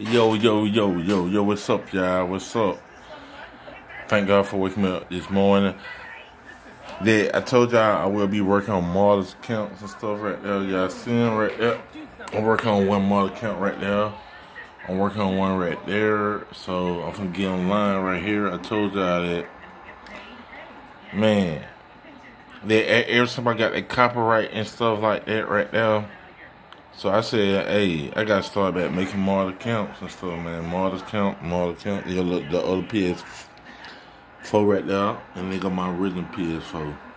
Yo, yo, yo, yo, yo, what's up, y'all? What's up? Thank God for waking me up this morning. That I told y'all I will be working on models counts and stuff right there. Y'all see them right there? I'm working on one modded account right there. I'm working on one right there. So I'm gonna get online right here. I told y'all that, man, that every time I got the copyright and stuff like that right there. So I said, hey, I gotta start back making modded accounts and stuff, man. Models count, modded account. You look the other PS4 right there, and they got my original PS4.